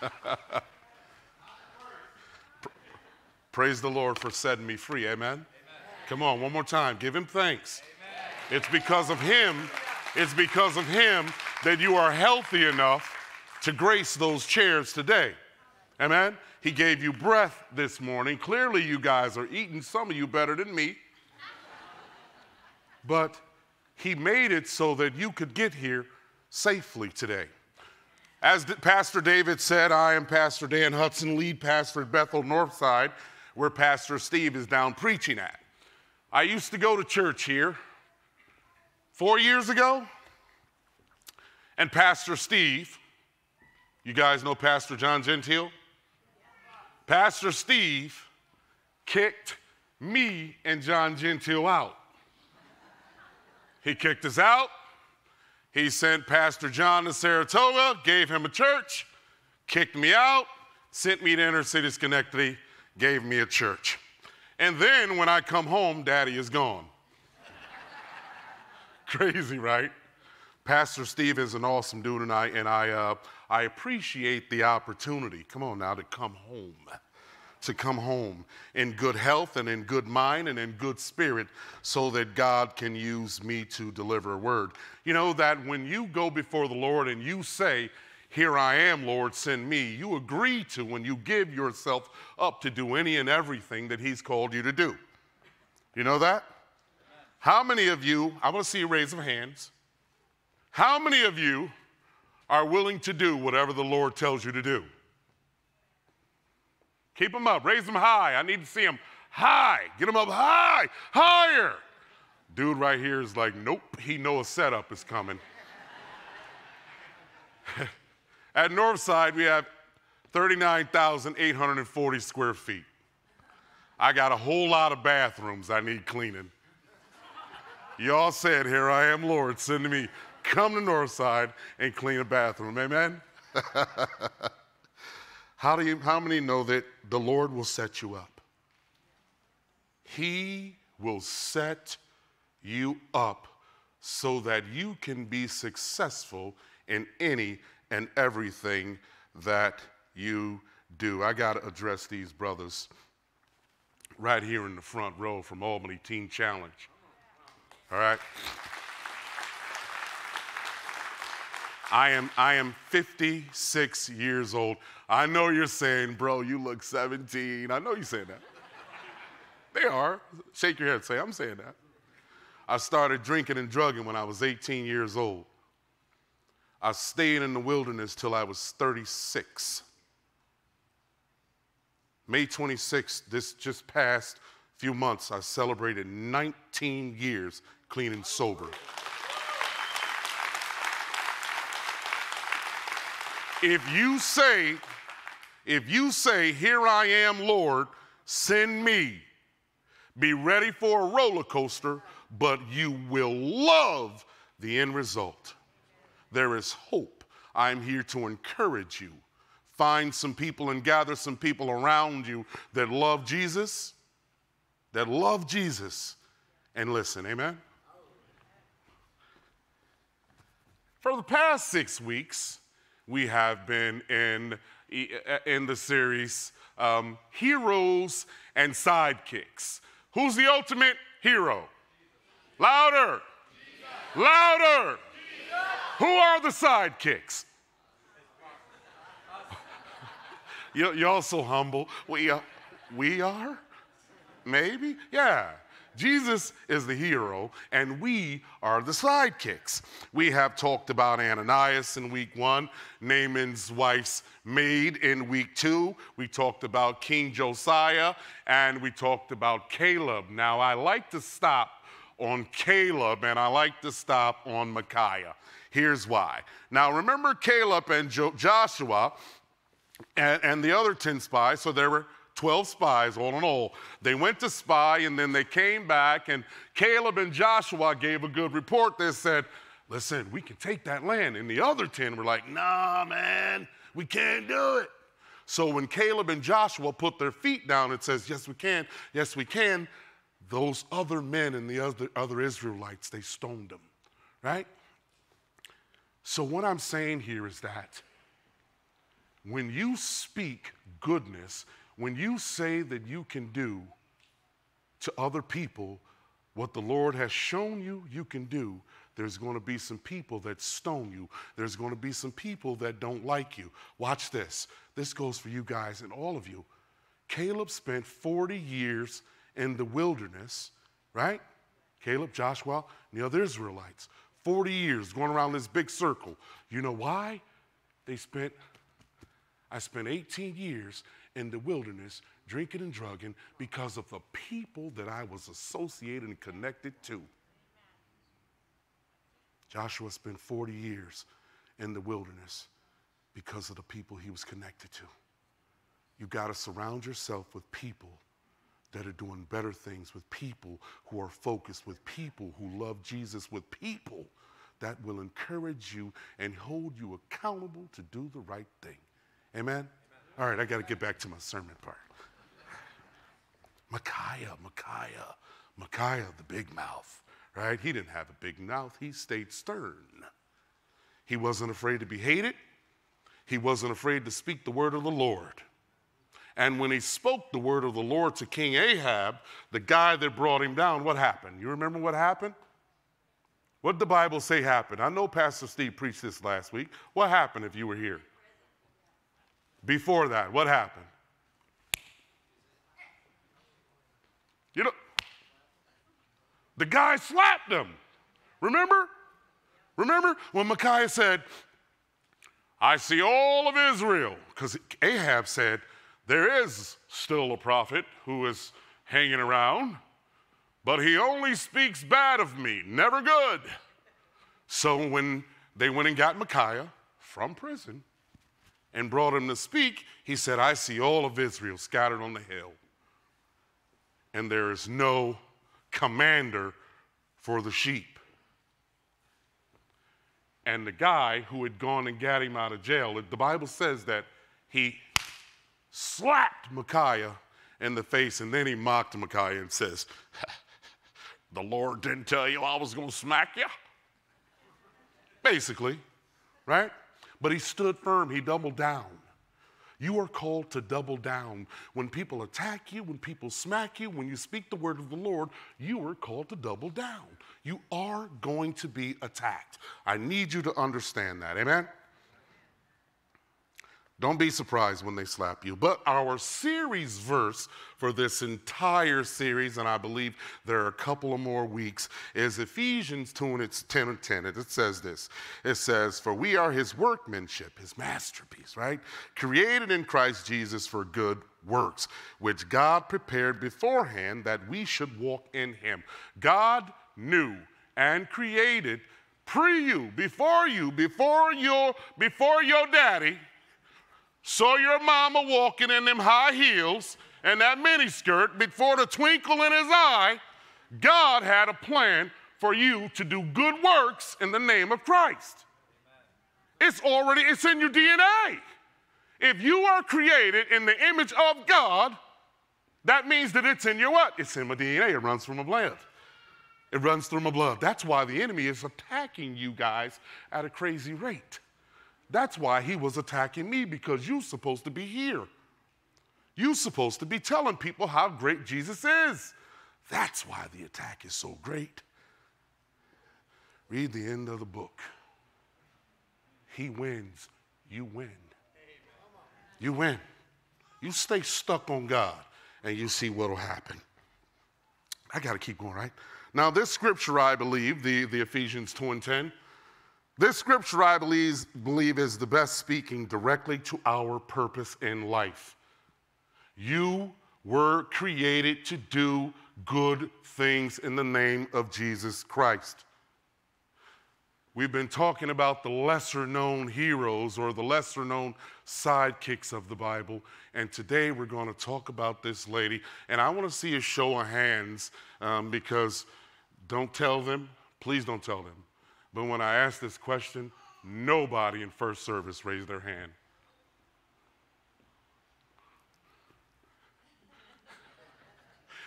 Praise the Lord for setting me free. Amen. Amen. Come on, one more time. Give him thanks. Amen. It's because of him, it's because of him that you are healthy enough to grace those chairs today. Amen. He gave you breath this morning. Clearly, you guys are eating, some of you better than me. But he made it so that you could get here safely today. As Pastor David said, I am Pastor Dan Hudson, lead pastor at Bethel Northside where Pastor Steve is down preaching at. I used to go to church here four years ago, and Pastor Steve, you guys know Pastor John Gentile? Pastor Steve kicked me and John Gentile out. He kicked us out. He sent Pastor John to Saratoga, gave him a church, kicked me out, sent me to inner city Schenectady, gave me a church. And then when I come home, daddy is gone. Crazy, right? Pastor Steve is an awesome dude, and I, and I, uh, I appreciate the opportunity, come on now, to come home. To come home in good health and in good mind and in good spirit so that God can use me to deliver a word. You know that when you go before the Lord and you say, here I am, Lord, send me. You agree to when you give yourself up to do any and everything that He's called you to do. You know that? How many of you, I want to see a raise of hands. How many of you are willing to do whatever the Lord tells you to do? Keep them up, raise them high. I need to see them high. Get them up high, higher. Dude right here is like, nope, he know a setup is coming. At Northside, we have 39,840 square feet. I got a whole lot of bathrooms I need cleaning. Y'all said, Here I am, Lord, send me. Come to Northside and clean a bathroom. Amen? how, do you, how many know that the Lord will set you up? He will set you up so that you can be successful in any and everything that you do. I got to address these brothers right here in the front row from Albany Teen Challenge. All right? I am, I am 56 years old. I know you're saying, bro, you look 17. I know you're saying that. They are. Shake your head, and say, I'm saying that. I started drinking and drugging when I was 18 years old. I stayed in the wilderness till I was 36. May 26th, this just past few months, I celebrated 19 years clean and sober. If you say, if you say, Here I am, Lord, send me, be ready for a roller coaster, but you will love the end result. There is hope. I'm here to encourage you. Find some people and gather some people around you that love Jesus, that love Jesus, and listen. Amen? For the past six weeks, we have been in, in the series um, Heroes and Sidekicks. Who's the ultimate hero? Louder! Louder! Who are the sidekicks? you, y'all so humble. We, uh, we are? Maybe? Yeah. Jesus is the hero, and we are the sidekicks. We have talked about Ananias in week one, Naaman's wife's maid in week two. We talked about King Josiah, and we talked about Caleb. Now, I like to stop on Caleb, and I like to stop on Micaiah. Here's why. Now, remember Caleb and jo- Joshua and, and the other 10 spies, so there were 12 spies, all in all. They went to spy and then they came back, and Caleb and Joshua gave a good report. They said, Listen, we can take that land. And the other 10 were like, Nah, man, we can't do it. So when Caleb and Joshua put their feet down, it says, Yes, we can, yes, we can. Those other men and the other, other Israelites, they stoned them, right? So, what I'm saying here is that when you speak goodness, when you say that you can do to other people what the Lord has shown you you can do, there's going to be some people that stone you. There's going to be some people that don't like you. Watch this. This goes for you guys and all of you. Caleb spent 40 years in the wilderness, right? Caleb, Joshua, and the other Israelites. 40 years going around this big circle. You know why? They spent, I spent 18 years in the wilderness drinking and drugging because of the people that I was associated and connected to. Joshua spent 40 years in the wilderness because of the people he was connected to. You got to surround yourself with people that are doing better things, with people who are focused, with people who love Jesus, with people that will encourage you and hold you accountable to do the right thing. Amen? All right, I got to get back to my sermon part. Micaiah, Micaiah, Micaiah, the big mouth, right? He didn't have a big mouth, he stayed stern. He wasn't afraid to be hated, he wasn't afraid to speak the word of the Lord. And when he spoke the word of the Lord to King Ahab, the guy that brought him down, what happened? You remember what happened? What did the Bible say happened? I know Pastor Steve preached this last week. What happened if you were here? Before that, what happened? You know, the guy slapped him. Remember? Remember when Micaiah said, I see all of Israel? Because Ahab said, There is still a prophet who is hanging around, but he only speaks bad of me, never good. So when they went and got Micaiah from prison and brought him to speak, he said, I see all of Israel scattered on the hill and there is no commander for the sheep. And the guy who had gone and got him out of jail, the Bible says that he slapped Micaiah in the face and then he mocked Micaiah and says, The Lord didn't tell you I was going to smack you? Basically, right? But he stood firm, he doubled down. You are called to double down. When people attack you, when people smack you, when you speak the word of the Lord, you are called to double down. You are going to be attacked. I need you to understand that. Amen? Don't be surprised when they slap you. But our series verse for this entire series, and I believe there are a couple of more weeks, is Ephesians 2 and it's 10 and 10. And it says this It says, For we are his workmanship, his masterpiece, right? Created in Christ Jesus for good works, which God prepared beforehand that we should walk in him. God knew and created pre you, before you, before your, before your daddy saw your mama walking in them high heels and that miniskirt before the twinkle in his eye, God had a plan for you to do good works in the name of Christ. It's already, it's in your DNA. If you are created in the image of God, that means that it's in your what? It's in my DNA. It runs through my blood. It runs through my blood. That's why the enemy is attacking you guys at a crazy rate. That's why he was attacking me because you're supposed to be here. You're supposed to be telling people how great Jesus is. That's why the attack is so great. Read the end of the book. He wins, you win. You win. You stay stuck on God and you see what'll happen. I got to keep going, right? Now, this scripture, I believe, the, the Ephesians 2 and 10, this scripture, I believe, believe, is the best speaking directly to our purpose in life. You were created to do good things in the name of Jesus Christ. We've been talking about the lesser known heroes or the lesser known sidekicks of the Bible, and today we're going to talk about this lady. And I want to see a show of hands um, because don't tell them, please don't tell them. But when I asked this question, nobody in first service raised their hand.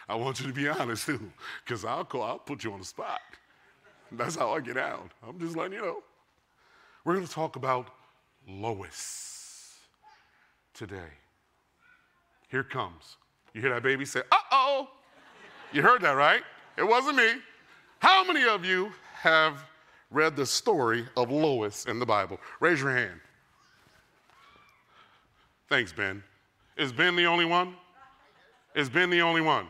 I want you to be honest too, because I'll call, I'll put you on the spot. That's how I get out. I'm just letting you know. We're going to talk about Lois. today. Here comes. You hear that baby say, uh oh. You heard that, right? It wasn't me. How many of you have read the story of Lois in the Bible? Raise your hand. Thanks, Ben. Is Ben the only one? Is Ben the only one?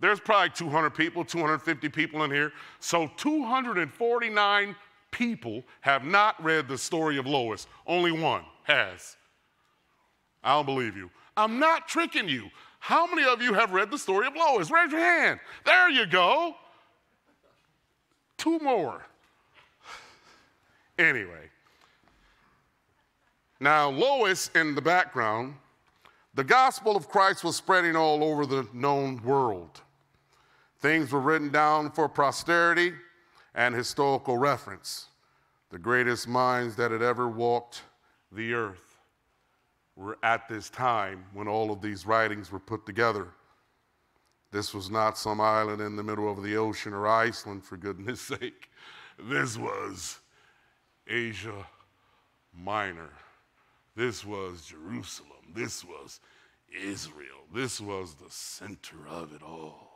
There's probably 200 people, 250 people in here. So 249 people have not read the story of Lois. Only one has. I don't believe you. I'm not tricking you. How many of you have read the story of Lois? Raise your hand. There you go. Two more. Anyway, now Lois in the background, the gospel of Christ was spreading all over the known world. Things were written down for posterity and historical reference. The greatest minds that had ever walked the earth were at this time when all of these writings were put together. This was not some island in the middle of the ocean or Iceland, for goodness sake. This was Asia Minor. This was Jerusalem. This was Israel. This was the center of it all.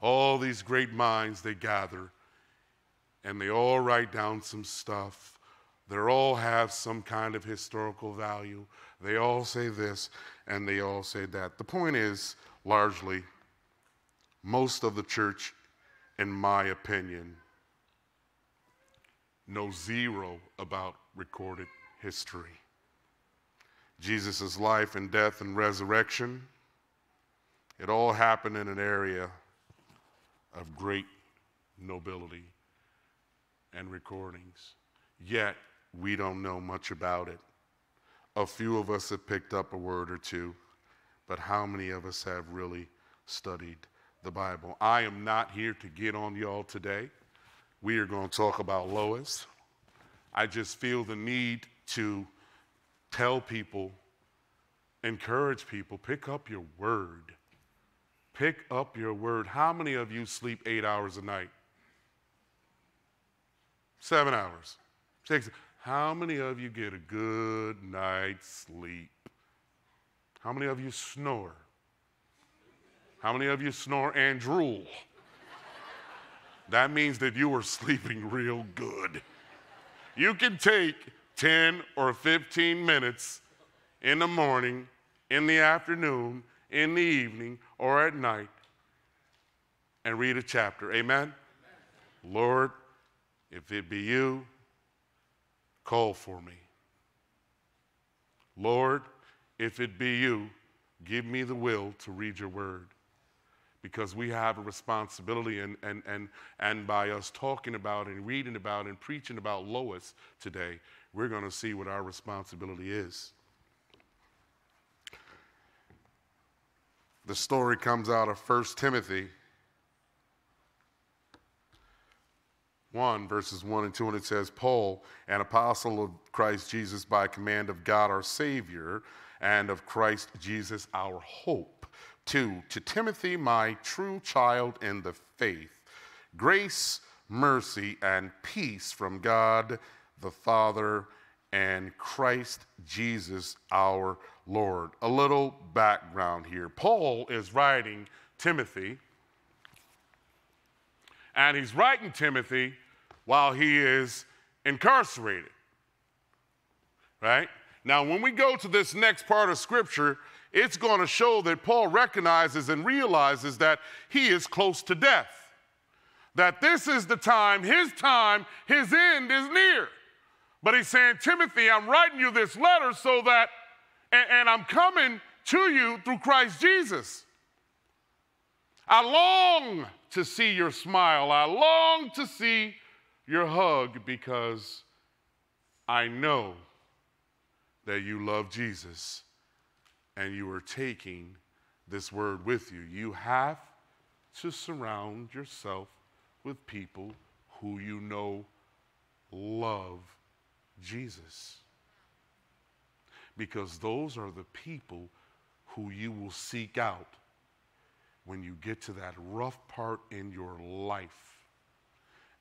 All these great minds, they gather and they all write down some stuff. They all have some kind of historical value. They all say this and they all say that. The point is, largely, most of the church, in my opinion, know zero about recorded history. Jesus' life and death and resurrection, it all happened in an area of great nobility and recordings. Yet, we don't know much about it. A few of us have picked up a word or two, but how many of us have really studied the Bible? I am not here to get on y'all today. We are going to talk about Lois. I just feel the need to tell people, encourage people, pick up your word. Pick up your word. How many of you sleep eight hours a night? Seven hours. Six. How many of you get a good night's sleep? How many of you snore? How many of you snore and drool? That means that you are sleeping real good. You can take 10 or 15 minutes in the morning, in the afternoon, in the evening, or at night and read a chapter. Amen? Amen? Lord, if it be you, call for me. Lord, if it be you, give me the will to read your word. Because we have a responsibility, and, and, and, and by us talking about and reading about and preaching about Lois today, we're going to see what our responsibility is. The story comes out of 1 Timothy 1, verses 1 and 2, and it says, Paul, an apostle of Christ Jesus by command of God our Savior, and of Christ Jesus our hope. 2. To Timothy, my true child in the faith, grace, mercy, and peace from God the Father and Christ Jesus our Lord. A little background here. Paul is writing Timothy, and he's writing Timothy while he is incarcerated. Right? Now, when we go to this next part of Scripture, it's going to show that Paul recognizes and realizes that he is close to death. That this is the time, his time, his end is near. But he's saying, Timothy, I'm writing you this letter so that, and, and I'm coming to you through Christ Jesus. I long to see your smile. I long to see your hug because I know that you love Jesus and you are taking this word with you. You have to surround yourself with people who you know love Jesus. Because those are the people who you will seek out when you get to that rough part in your life.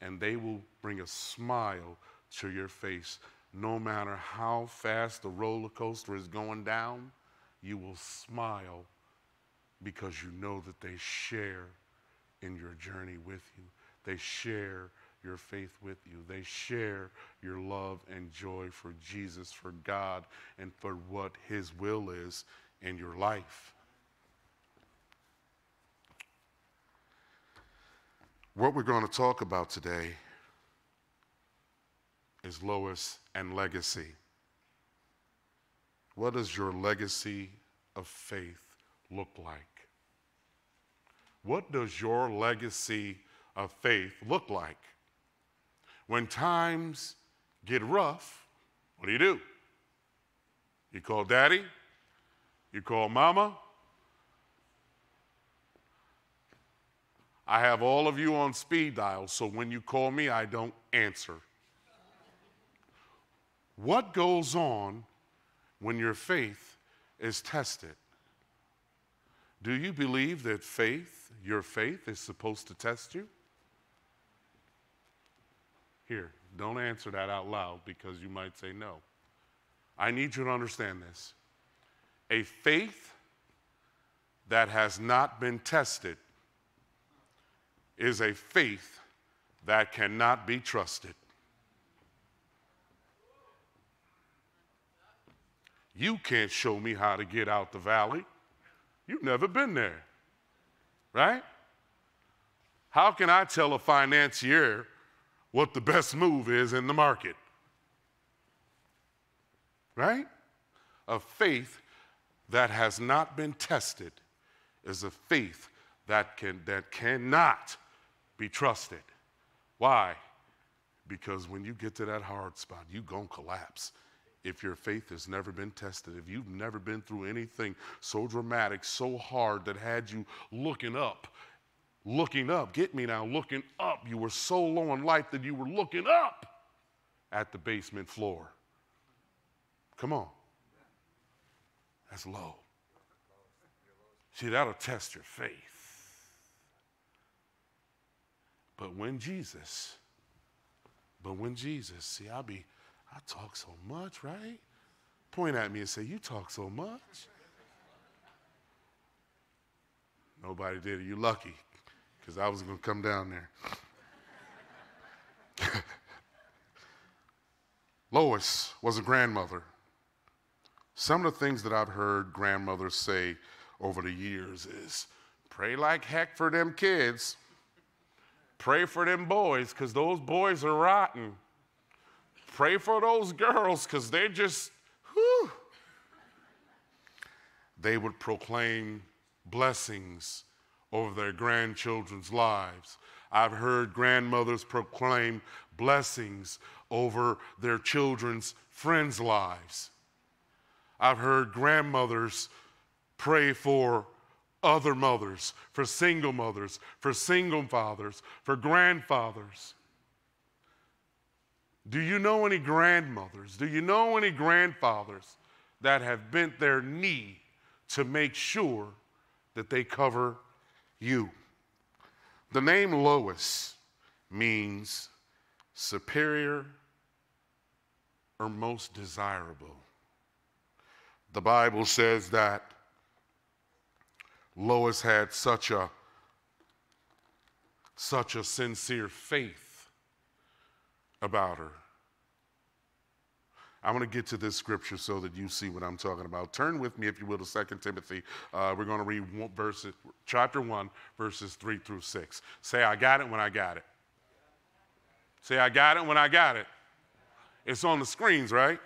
And they will bring a smile to your face no matter how fast the roller coaster is going down, you will smile because you know that they share in your journey with you. They share your faith with you. They share your love and joy for Jesus, for God, and for what His will is in your life. What we're going to talk about today is Lois and legacy. What does your legacy of faith look like? What does your legacy of faith look like? When times get rough, what do you do? You call daddy? You call mama? I have all of you on speed dial, so when you call me, I don't answer. What goes on when your faith is tested? Do you believe that faith, your faith, is supposed to test you? Here, don't answer that out loud because you might say no. I need you to understand this. A faith that has not been tested is a faith that cannot be trusted. You can't show me how to get out the valley. You've never been there, right? How can I tell a financier what the best move is in the market? Right? A faith that has not been tested is a faith that, can, that cannot be trusted. Why? Because when you get to that hard spot, you're going to collapse if your faith has never been tested, if you've never been through anything so dramatic, so hard that had you looking up, looking up, get me now, looking up. You were so low in life that you were looking up at the basement floor. Come on. That's low. See, that'll test your faith. But when Jesus, but when Jesus, see, I'll be I talk so much, right? Point at me and say, You talk so much. Nobody did it. You lucky, because I was going to come down there. Lois was a grandmother. Some of the things that I've heard grandmothers say over the years is pray like heck for them kids. Pray for them boys, because those boys are rotten. Pray for those girls because they're just, whew. They would proclaim blessings over their grandchildren's lives. I've heard grandmothers proclaim blessings over their children's friends' lives. I've heard grandmothers pray for other mothers, for single mothers, for single fathers, for grandfathers. Do you know any grandmothers? Do you know any grandfathers that have bent their knee to make sure that they cover you? The name Lois means superior or most desirable. The Bible says that Lois had such a such a sincere faith about her. I want to get to this scripture so that you see what I'm talking about. Turn with me, if you will, to 2 Timothy. Uh, we're going to read verses, chapter 1, verses 3 through 6. Say, I got it when I got it. Say, I got it when I got it. It's on the screens, right?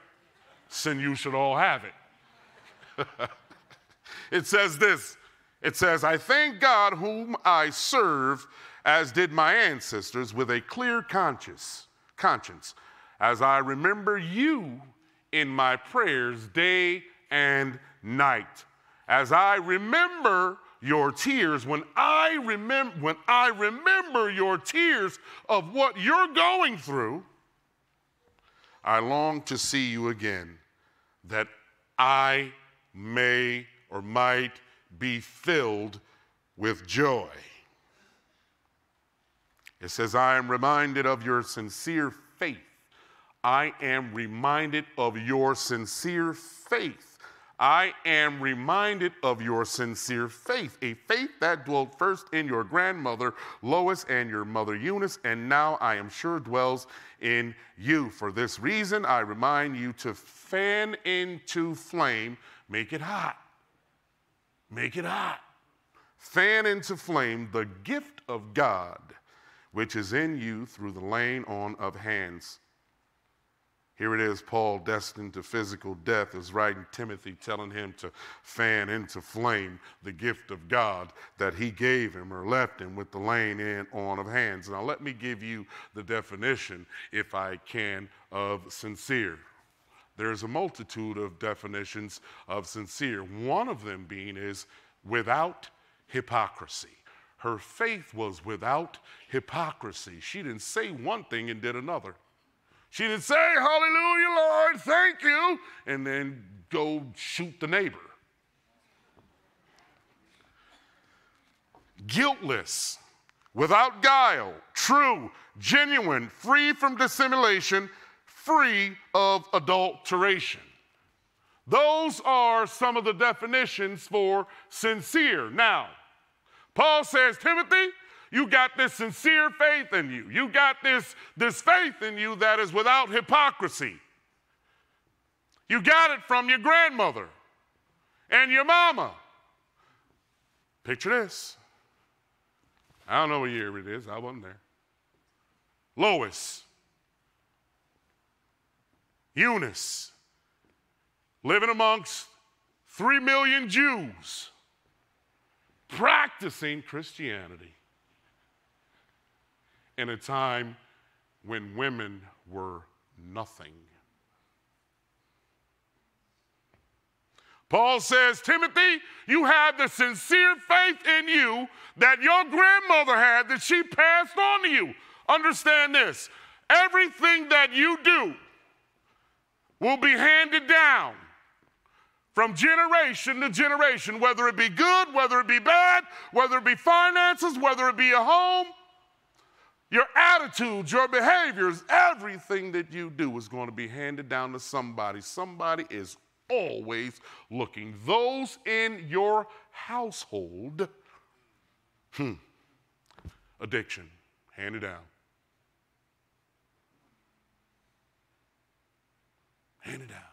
Then you should all have it. it says this it says, I thank God whom I serve, as did my ancestors, with a clear conscience conscience as I remember you in my prayers day and night. As I remember your tears, when I remember when I remember your tears of what you're going through, I long to see you again that I may or might be filled with joy. It says, I am reminded of your sincere faith I am reminded of your sincere faith. I am reminded of your sincere faith, a faith that dwelt first in your grandmother Lois and your mother Eunice, and now I am sure dwells in you. For this reason, I remind you to fan into flame, make it hot. Make it hot. Fan into flame the gift of God, which is in you through the laying on of hands. Here it is, Paul, destined to physical death, is writing Timothy, telling him to fan into flame the gift of God that he gave him or left him with the laying in on of hands. Now, let me give you the definition, if I can, of sincere. There's a multitude of definitions of sincere. One of them being is without hypocrisy. Her faith was without hypocrisy. She didn't say one thing and did another. She didn't say, Hallelujah, Lord, thank you, and then go shoot the neighbor. Guiltless, without guile, true, genuine, free from dissimulation, free of adulteration. Those are some of the definitions for sincere. Now, Paul says, Timothy, you got this sincere faith in you. You got this, this faith in you that is without hypocrisy. You got it from your grandmother and your mama. Picture this. I don't know what year it is, I wasn't there. Lois, Eunice, living amongst three million Jews, practicing Christianity in a time when women were nothing. Paul says, Timothy, you have the sincere faith in you that your grandmother had that she passed on to you. Understand this everything that you do will be handed down from generation to generation, whether it be good, whether it be bad, whether it be finances, whether it be a home, your attitudes, your behaviors, everything that you do is going to be handed down to somebody. Somebody is always looking. Those in your household, hmm, addiction, handed down. Hand it down.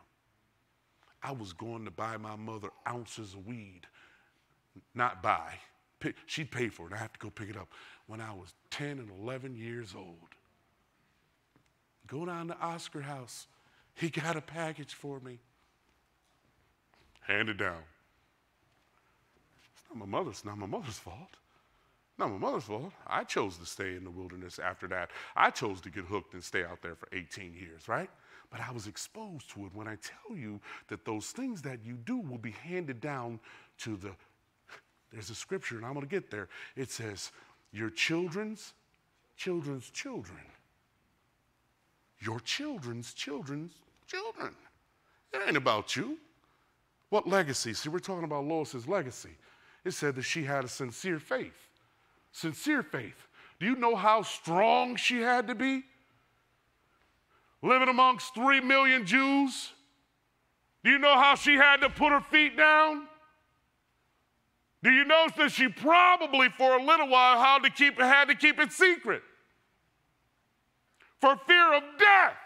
I was going to buy my mother ounces of weed, not buy. She'd pay for it. I have to go pick it up when I was 10 and 11 years old. Go down to Oscar House. He got a package for me. Hand it down. It's not my mother's, not my mother's fault. Not my mother's fault. I chose to stay in the wilderness after that. I chose to get hooked and stay out there for 18 years, right? But I was exposed to it when I tell you that those things that you do will be handed down to the. There's a scripture, and I'm going to get there. It says, your children's children's children. Your children's children's children. It ain't about you. What legacy? See, we're talking about Lois's legacy. It said that she had a sincere faith. Sincere faith. Do you know how strong she had to be? Living amongst three million Jews. Do you know how she had to put her feet down? Do you notice that she probably, for a little while, had to keep, had to keep it secret for fear of death?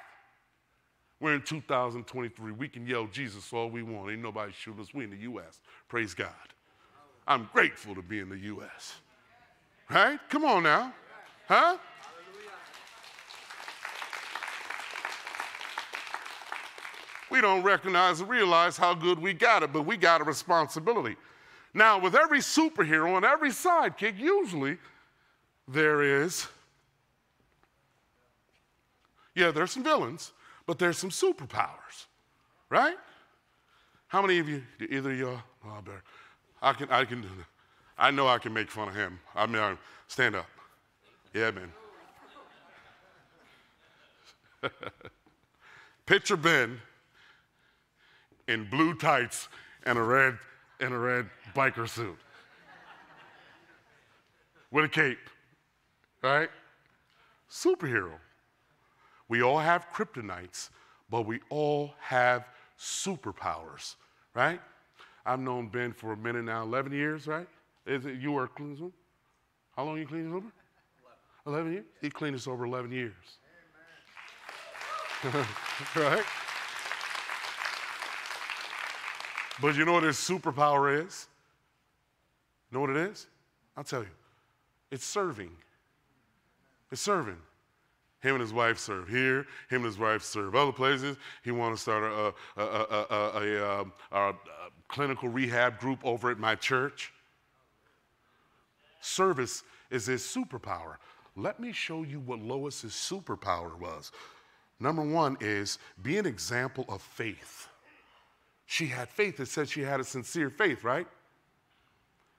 We're in 2023. We can yell Jesus all we want. Ain't nobody shooting us. We in the U.S. Praise God. I'm grateful to be in the U.S. Right? Come on now. Huh? We don't recognize and realize how good we got it, but we got a responsibility. Now, with every superhero and every sidekick, usually there is, yeah, there's some villains, but there's some superpowers, right? How many of you, either you, oh, I better, I can, I can, I know I can make fun of him. I mean, stand up. Yeah, man. Picture Ben in blue tights and a red in a red biker suit with a cape, right? Superhero. We all have kryptonites, but we all have superpowers, right? I've known Ben for a minute now, 11 years, right? Is it you were cleaning How long you cleaning Uber? 11. 11 years? He cleaned us over 11 years. right? But you know what his superpower is? You know what it is? I'll tell you. It's serving. It's serving. Him and his wife serve here. Him and his wife serve other places. He wants to start a, a, a, um, a, clinical rehab group over at my church. Service is his superpower. Let me show you what Lois's superpower was. Number one is be an example of faith. She had faith. It said she had a sincere faith, right?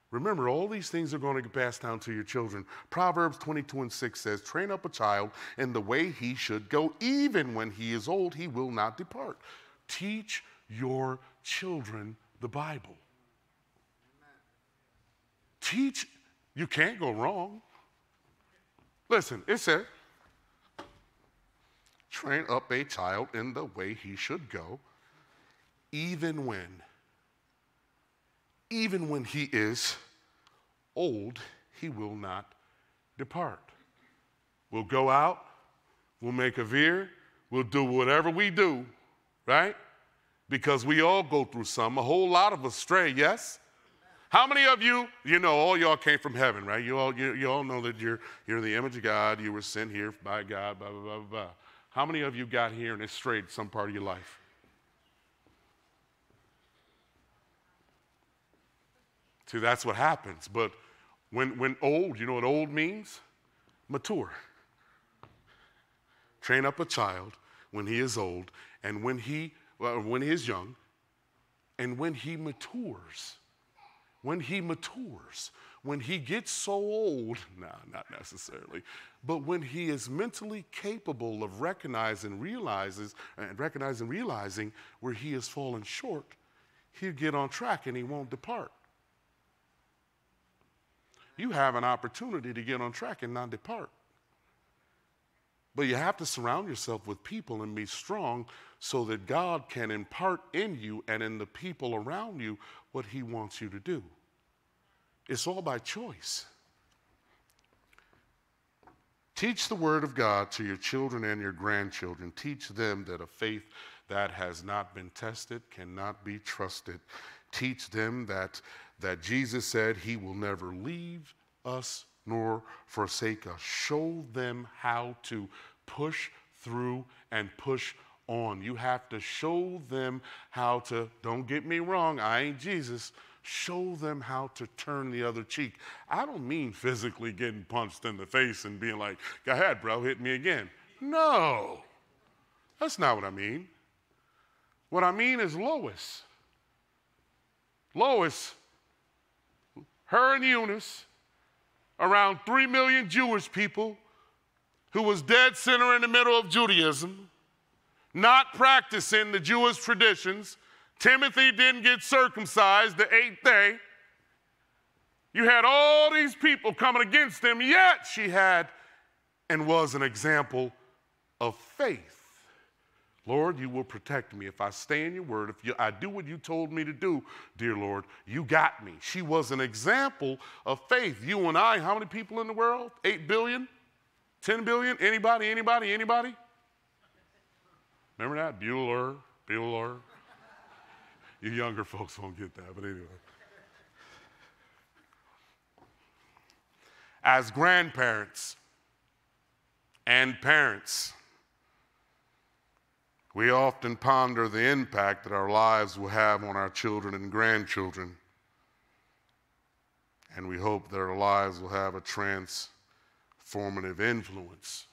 Remember, all these things are going to get passed down to your children. Proverbs 22 and 6 says, Train up a child in the way he should go. Even when he is old, he will not depart. Teach your children the Bible. Teach, you can't go wrong. Listen, it said, Train up a child in the way he should go, even when even when he is old, he will not depart. We'll go out, we'll make a veer, we'll do whatever we do, right? Because we all go through some, a whole lot of us stray, yes? How many of you, you know, all y'all came from heaven, right? You all, you, you all know that you're, you're the image of God, you were sent here by God, blah, blah, blah, blah. How many of you got here and it strayed some part of your life? See, that's what happens. But when, when old, you know what old means? Mature. Train up a child when he is old, and when he, well, when he is young, and when he matures. When he matures, when he gets so old, nah, not necessarily, but when he is mentally capable of recognizing, realizes, and recognizing, realizing where he has fallen short, he'll get on track and he won't depart you have an opportunity to get on track and not depart. But you have to surround yourself with people and be strong so that God can impart in you and in the people around you what He wants you to do. It's all by choice. Teach the Word of God to your children and your grandchildren. Teach them that a faith that has not been tested cannot be trusted. Teach them that that Jesus said he will never leave us nor forsake us. Show them how to push through and push on. You have to show them how to, don't get me wrong, I ain't Jesus. Show them how to turn the other cheek. I don't mean physically getting punched in the face and being like, go ahead, bro, hit me again. No, that's not what I mean. What I mean is Lois. Lois her and Eunice, around three million Jewish people, who was dead center in the middle of Judaism, not practicing the Jewish traditions. Timothy didn't get circumcised the eighth day. You had all these people coming against him, yet she had and was an example of faith. Lord, you will protect me if I stay in your word. If you, I do what you told me to do, dear Lord, you got me. She was an example of faith. You and I, how many people in the world? 8 billion? 10 billion? Anybody, anybody, anybody? Remember that? Bueller, Bueller. You younger folks won't get that, but anyway. As grandparents and parents, we often ponder the impact that our lives will have on our children and grandchildren. And we hope that our lives will have a transformative influence,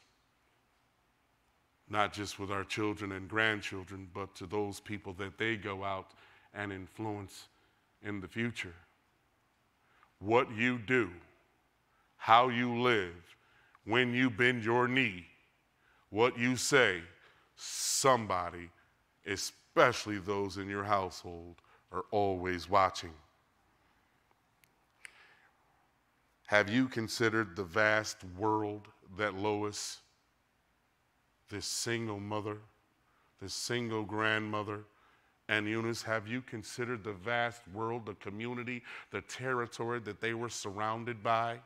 not just with our children and grandchildren, but to those people that they go out and influence in the future. What you do, how you live, when you bend your knee, what you say, somebody, especially those in your household, are always watching. Have you considered the vast world that Lois this single mother, this single grandmother, and Eunice, have you considered the vast world, the community, the territory that they were surrounded by?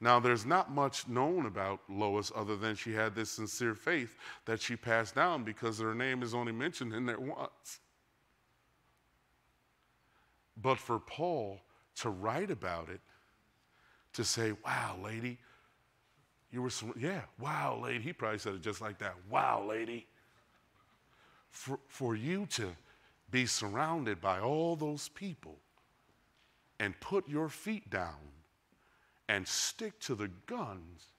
Now, there's not much known about Lois other than she had this sincere faith that she passed down because her name is only mentioned in there once. But for Paul to write about it, to say, wow, lady, you were, yeah, wow, lady. He probably said it just like that. Wow, lady for, for you to be surrounded by all those people and put your feet down and stick to the guns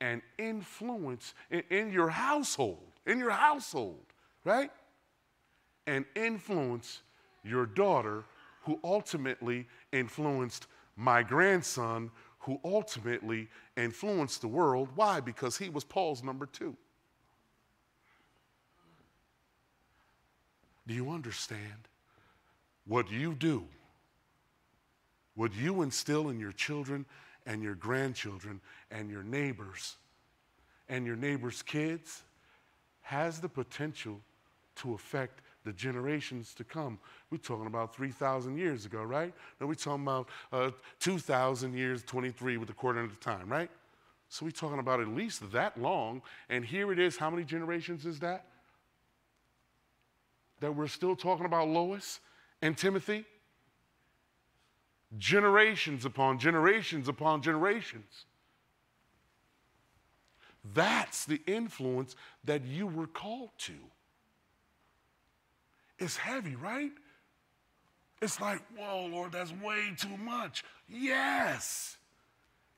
and influence in, in your household, in your household, right? And influence your daughter, who ultimately influenced my grandson, who ultimately influenced the world. Why? Because he was Paul's number two. Do you understand? What you do, what you instill in your children and your grandchildren and your neighbors and your neighbors' kids has the potential to affect the generations to come. We're talking about 3,000 years ago, right? Now we're talking about uh, 2,000 years, 23 with a quarter of the time, right? So we're talking about at least that long. And here it is. How many generations is that? that we're still talking about Lois and Timothy? Generations upon generations upon generations. That's the influence that you were called to. It's heavy, right? It's like, whoa, Lord, that's way too much. Yes,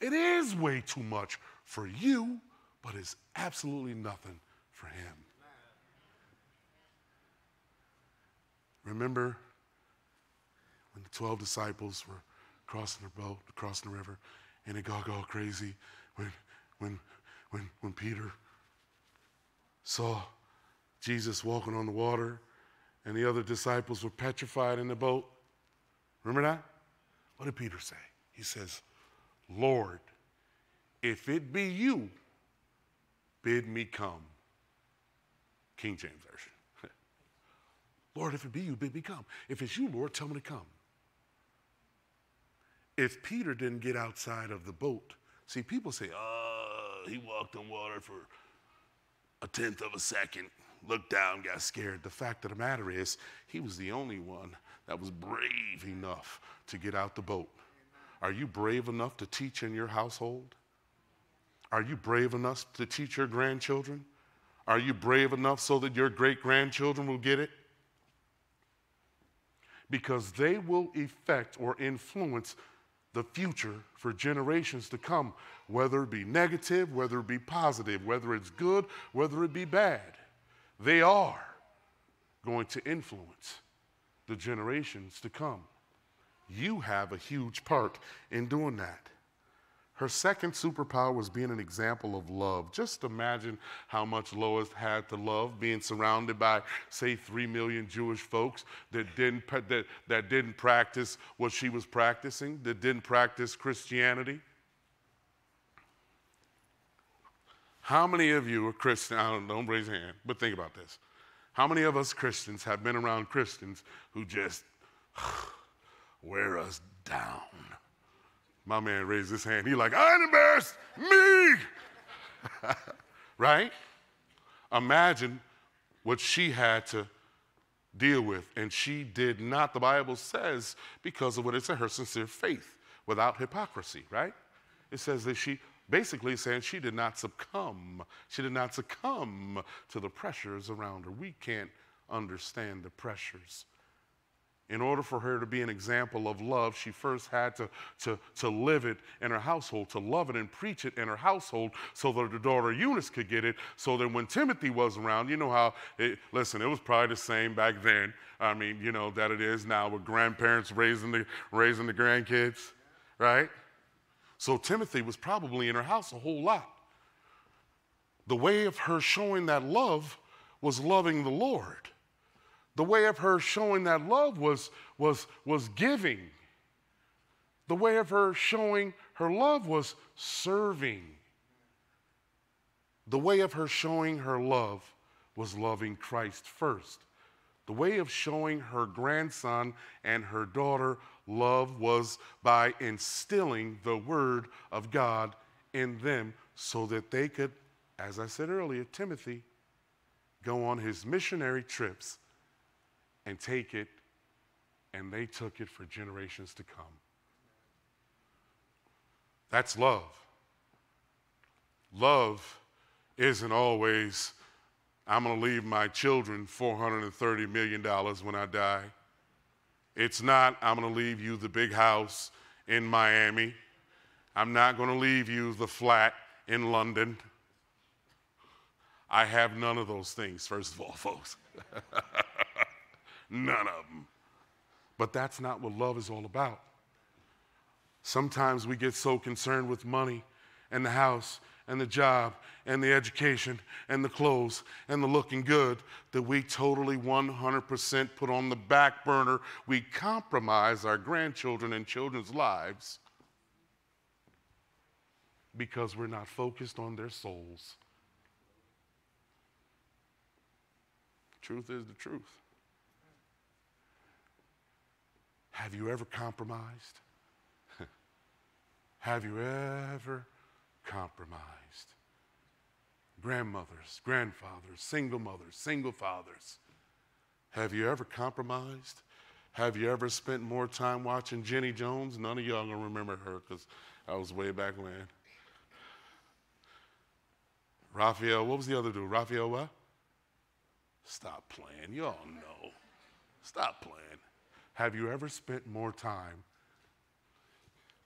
it is way too much for you, but it's absolutely nothing for Him. Remember when the 12 disciples were crossing the boat, crossing the river, and it got all crazy when, when, when, when Peter saw Jesus walking on the water and the other disciples were petrified in the boat? Remember that? What did Peter say? He says, Lord, if it be you, bid me come. King James Version. Lord, if it be you, bid me come. If it's you, Lord, tell me to come. If Peter didn't get outside of the boat, see, people say, oh, he walked on water for a tenth of a second, looked down, got scared. The fact of the matter is, he was the only one that was brave enough to get out the boat. Are you brave enough to teach in your household? Are you brave enough to teach your grandchildren? Are you brave enough so that your great grandchildren will get it? because they will affect or influence the future for generations to come, whether it be negative, whether it be positive, whether it's good, whether it be bad. They are going to influence the generations to come. You have a huge part in doing that. Her second superpower was being an example of love. Just imagine how much Lois had to love, being surrounded by, say, three million Jewish folks that didn't, that, that didn't practice what she was practicing, that didn't practice Christianity. How many of you are Christian? Don't, don't raise your hand, but think about this. How many of us Christians have been around Christians who just wear us down? My man raised his hand. He like, I ain't embarrassed. Me. right? Imagine what she had to deal with. And she did not, the Bible says, because of what it said, her sincere faith without hypocrisy, right? It says that she basically saying she did not succumb. She did not succumb to the pressures around her. We can't understand the pressures in order for her to be an example of love, she first had to, to, to live it in her household, to love it and preach it in her household so that her daughter Eunice could get it. So that when Timothy was around, you know how, it, listen, it was probably the same back then. I mean, you know, that it is now with grandparents raising the, raising the grandkids, right? So Timothy was probably in her house a whole lot. The way of her showing that love was loving the Lord. The way of her showing that love was, was, was giving. The way of her showing her love was serving. The way of her showing her love was loving Christ first. The way of showing her grandson and her daughter love was by instilling the word of God in them so that they could, as I said earlier, Timothy, go on his missionary trips and take it, and they took it for generations to come. That's love. Love isn't always I'm going to leave my children $430 million when I die. It's not, I'm going to leave you the big house in Miami. I'm not going to leave you the flat in London. I have none of those things, first of all, folks. none of them. But that's not what love is all about. Sometimes we get so concerned with money and the house and the job and the education and the clothes and the looking good that we totally 100% put on the back burner. We compromise our grandchildren and children's lives because we're not focused on their souls. Truth is the truth. Have you ever compromised? Have you ever compromised. Grandmothers, grandfathers, single mothers, single fathers. Have you ever compromised? Have you ever spent more time watching Jenny Jones? None of y'all gonna remember her because I was way back when. Raphael, what was the other dude? Raphael what? Stop playing. Y'all know. Stop playing. Have you ever spent more time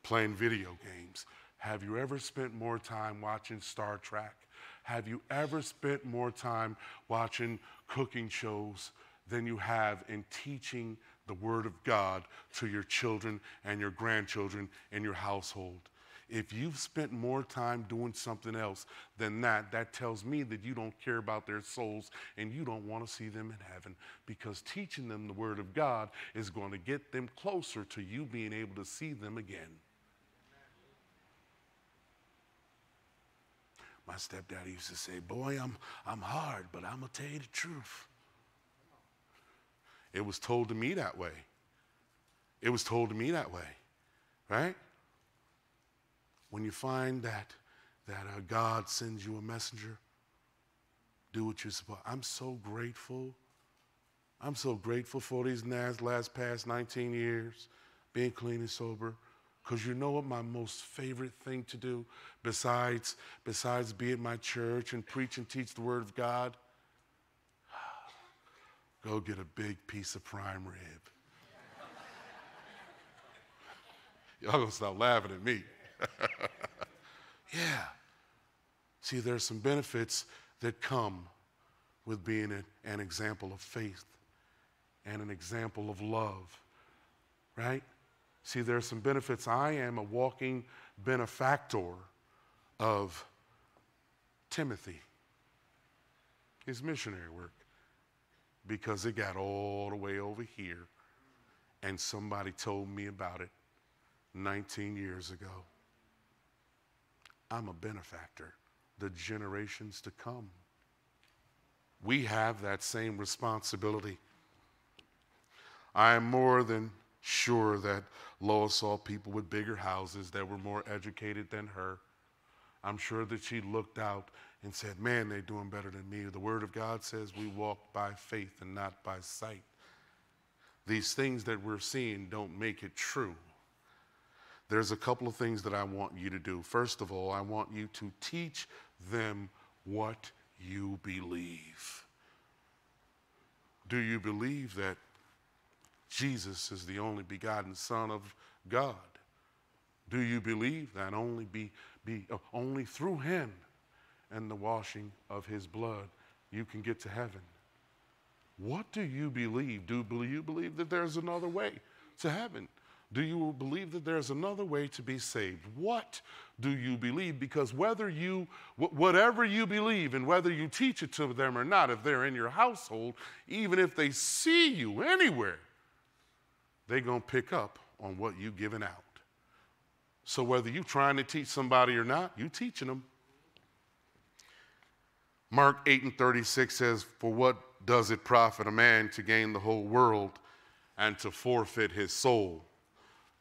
playing video games, have you ever spent more time watching Star Trek? Have you ever spent more time watching cooking shows than you have in teaching the Word of God to your children and your grandchildren in your household? If you've spent more time doing something else than that, that tells me that you don't care about their souls and you don't want to see them in heaven because teaching them the Word of God is going to get them closer to you being able to see them again. My stepdaddy used to say, Boy, I'm, I'm hard, but I'm going to tell you the truth. It was told to me that way. It was told to me that way, right? When you find that, that uh, God sends you a messenger, do what you're supposed I'm so grateful. I'm so grateful for these last, past 19 years, being clean and sober. Because you know what my most favorite thing to do, besides, besides be at my church and preach and teach the Word of God? Go get a big piece of prime rib. Y'all gonna stop laughing at me. yeah. See, there's some benefits that come with being an example of faith and an example of love, right? See, there are some benefits. I am a walking benefactor of Timothy, his missionary work, because it got all the way over here, and somebody told me about it 19 years ago. I'm a benefactor, the generations to come. We have that same responsibility. I am more than sure that Lois saw people with bigger houses that were more educated than her. I'm sure that she looked out and said, Man, they're doing better than me. The Word of God says we walk by faith and not by sight. These things that we're seeing don't make it true. There's a couple of things that I want you to do. First of all, I want you to teach them what you believe. Do you believe that Jesus is the only begotten Son of God. Do you believe that only be, be uh, only through him and the washing of his blood you can get to heaven? What do you believe? Do you believe that there's another way to heaven? Do you believe that there's another way to be saved? What do you believe? Because whether you, whatever you believe and whether you teach it to them or not, if they're in your household, even if they see you anywhere, they're going to pick up on what you've given out. So whether you're trying to teach somebody or not, you're teaching them. Mark 8 and 36 says, For what does it profit a man to gain the whole world and to forfeit his soul?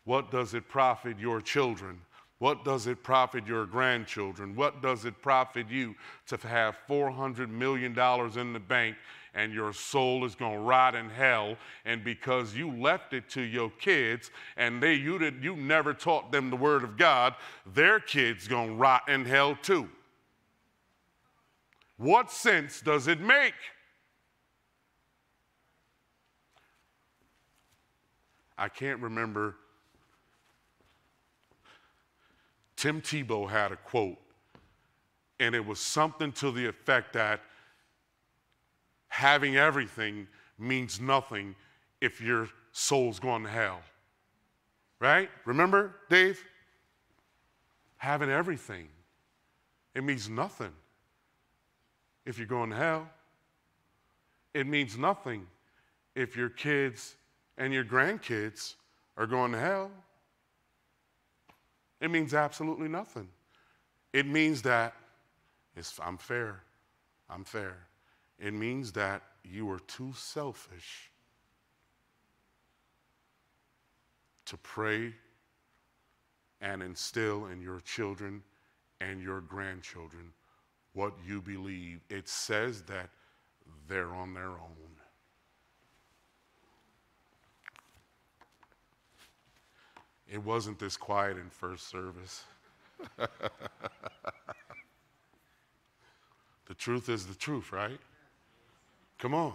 What does it profit your children? What does it profit your grandchildren? What does it profit you to have $400 million in the bank and your soul is going to rot in hell and because you left it to your kids and they you did you never taught them the word of God, their kids going to rot in hell too. What sense does it make? I can't remember. Tim Tebow had a quote, and it was something to the effect that having everything means nothing if your soul's going to hell. Right? Remember, Dave? Having everything, it means nothing if you're going to hell. It means nothing if your kids and your grandkids are going to hell. It means absolutely nothing. It means that I'm fair. I'm fair. It means that you are too selfish to pray and instill in your children and your grandchildren what you believe. It says that they're on their own. It wasn't this quiet in first service. the truth is the truth, right? Come on.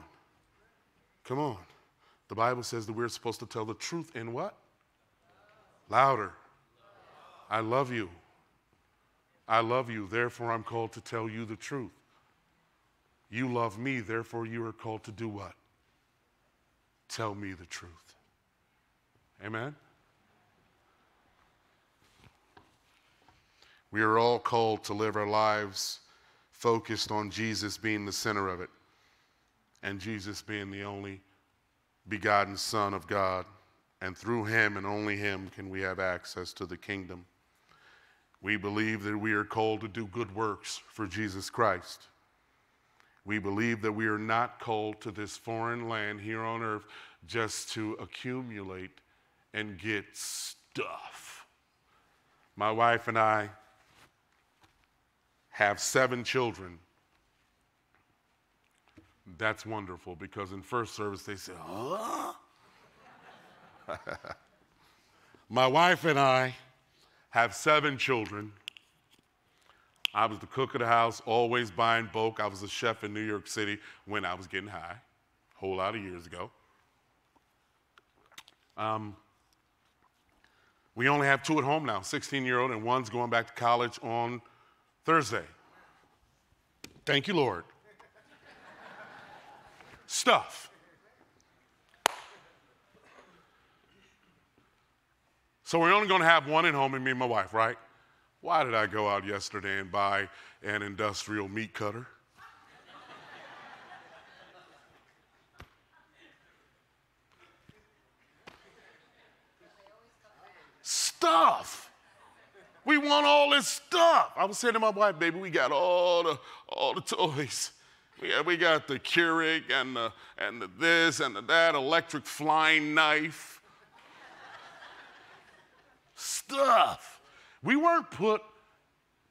Come on. The Bible says that we're supposed to tell the truth in what? Louder. I love you. I love you, therefore I'm called to tell you the truth. You love me, therefore you are called to do what? Tell me the truth. Amen? We are all called to live our lives focused on Jesus being the center of it and Jesus being the only begotten Son of God. And through him and only him can we have access to the kingdom. We believe that we are called to do good works for Jesus Christ. We believe that we are not called to this foreign land here on earth just to accumulate and get stuff. My wife and I have seven children. That's wonderful because in first service they said, huh? My wife and I have seven children. I was the cook of the house, always buying bulk. I was a chef in New York City when I was getting high, a whole lot of years ago. Um, we only have two at home now 16 year old, and one's going back to college on Thursday. Thank you, Lord. Stuff. So we're only going to have one at home, and me and my wife, right? Why did I go out yesterday and buy an industrial meat cutter? stuff. We want all this stuff. I was saying to my wife, baby, we got all the all the toys. We got, we got the Keurig and the and the this and the that, electric flying knife stuff. We weren't put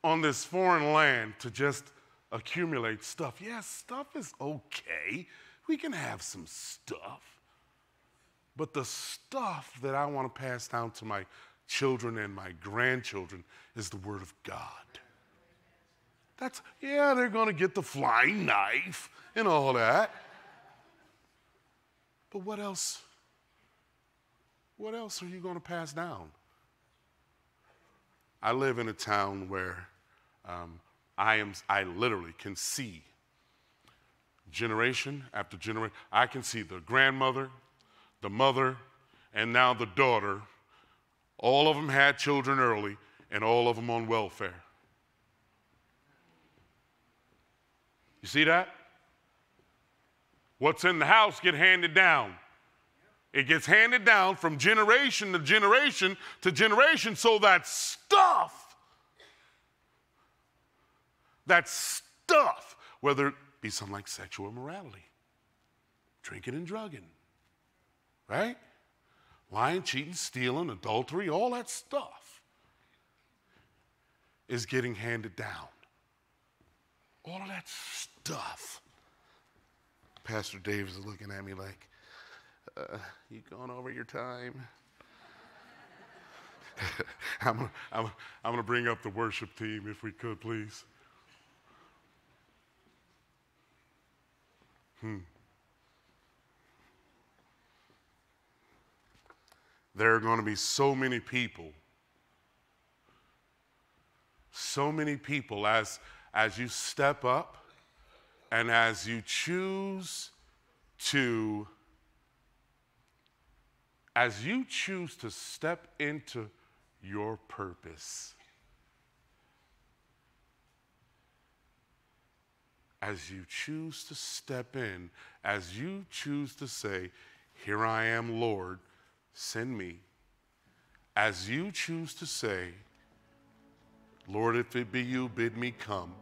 on this foreign land to just accumulate stuff. Yes, stuff is okay. We can have some stuff. But the stuff that I want to pass down to my children and my grandchildren is the Word of God. That's, yeah, they're going to get the flying knife and all that. But what else? What else are you going to pass down? I live in a town where um, I am, I literally can see generation after generation. I can see the grandmother, the mother, and now the daughter. All of them had children early, and all of them on welfare. You see that? What's in the house get handed down. It gets handed down from generation to generation to generation. So that stuff, that stuff, whether it be something like sexual immorality, drinking and drugging, right? Lying, cheating, stealing, adultery, all that stuff is getting handed down. All of that stuff. Pastor Dave is looking at me like, uh, you going over your time? I'm going I'm, I'm to bring up the worship team if we could, please. Hmm. There are going to be so many people, so many people as, as you step up and as you choose to, as you choose to step into your purpose. As you choose to step in, as you choose to say, Here I am, Lord, send me. As you choose to say, Lord, if it be you, bid me come.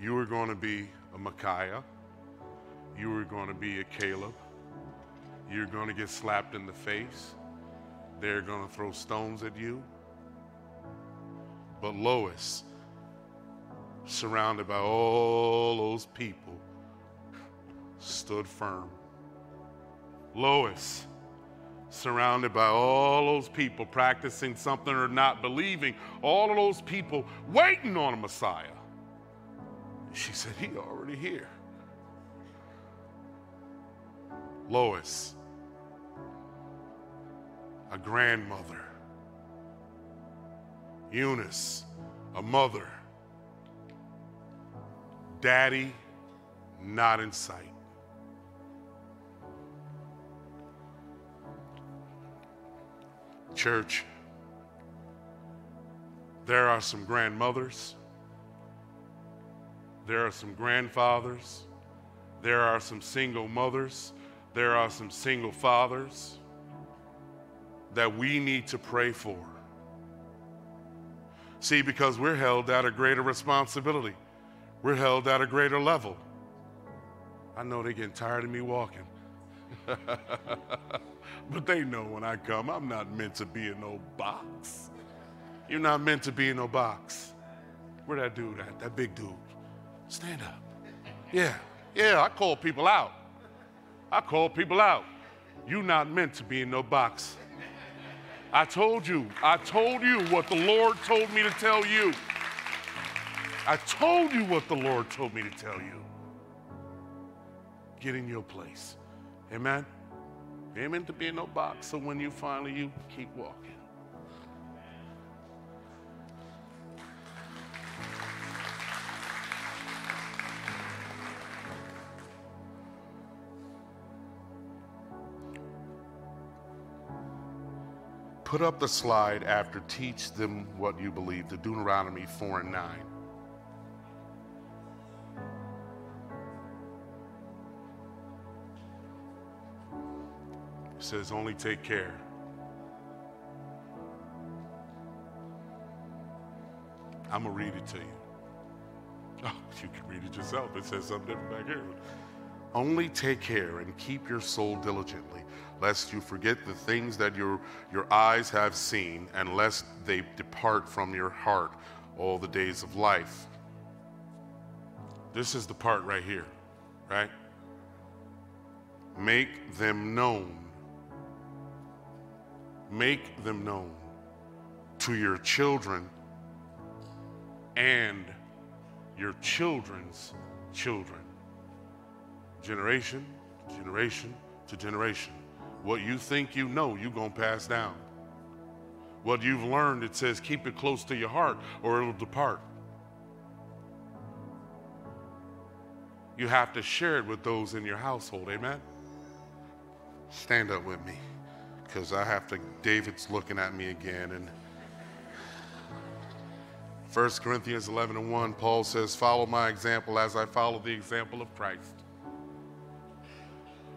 You are going to be a Micaiah. You are going to be a Caleb. You're going to get slapped in the face. They're going to throw stones at you. But Lois, surrounded by all those people, stood firm. Lois, surrounded by all those people practicing something or not believing, all of those people waiting on a Messiah. She said, He already here. Lois, a grandmother. Eunice, a mother. Daddy, not in sight. Church, there are some grandmothers, there are some grandfathers, there are some single mothers, there are some single fathers that we need to pray for. See, because we're held at a greater responsibility, we're held at a greater level. I know they're getting tired of me walking. but they know when I come, I'm not meant to be in no box. You're not meant to be in no box. Where that dude at? That big dude. Stand up. Yeah, yeah, I call people out. I call people out. You're not meant to be in no box. I told you, I told you what the Lord told me to tell you. I told you what the Lord told me to tell you. Get in your place. Amen. Ain't meant to be in no box, so when you finally you keep walking. Put up the slide after teach them what you believe, the Deuteronomy 4 and 9. Says, only take care. I'm going to read it to you. Oh, you can read it yourself. It says something different back here. Only take care and keep your soul diligently lest you forget the things that your, your eyes have seen, and lest they depart from your heart all the days of life. This is the part right here, right? Make them known. Make them known to your children and your children's children. Generation to generation to generation. What you think you know, you're going to pass down. What you've learned, it says keep it close to your heart or it'll depart. You have to share it with those in your household. Amen? Stand up with me because I have to, David's looking at me again. And 1 Corinthians 11 and 1, Paul says, Follow my example as I follow the example of Christ.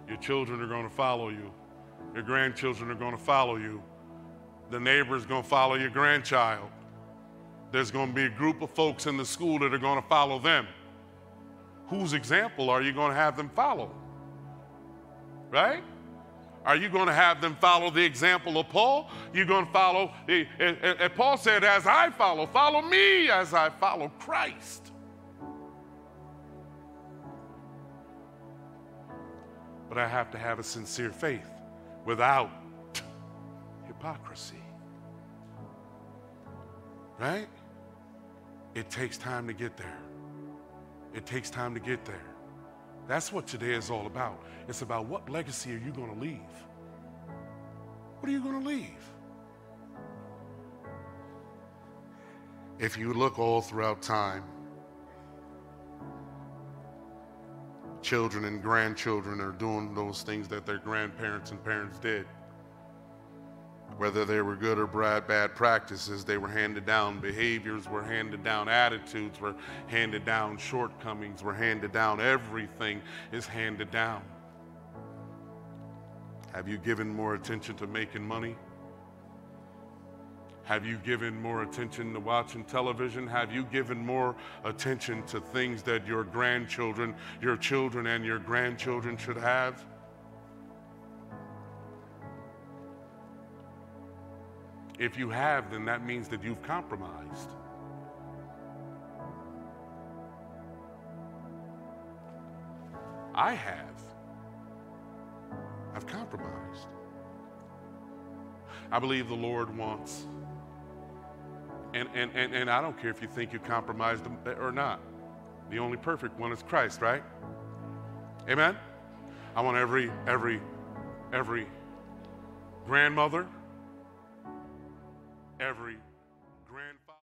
Your children are going to follow you. Your grandchildren are going to follow you. The neighbor is going to follow your grandchild. There's going to be a group of folks in the school that are going to follow them. whose example are you going to have them follow? Right? Are you going to have them follow the example of Paul? You're going to follow, and, and, Paul said, as I follow, follow me as I follow Christ. But I have to have a sincere faith without hypocrisy. Right? It takes time to get there. It takes time to get there. That's what today is all about. It's about what legacy are you going to leave? What are you going to leave? If you look all throughout time, children and grandchildren are doing those things that their grandparents and parents did. Whether they were good or bad, bad practices, they were handed down. Behaviors were handed down. Attitudes were handed down. Shortcomings were handed down. Everything is handed down. Have you given more attention to making money? Have you given more attention to watching television? Have you given more attention to things that your grandchildren, your children, and your grandchildren should have? If you have, then that means that you've compromised. I have. I've compromised. I believe the Lord wants, and, and, and, and I don't care if you think you compromised or not. The only perfect one is Christ, right? Amen? I want every, every, every grandmother, every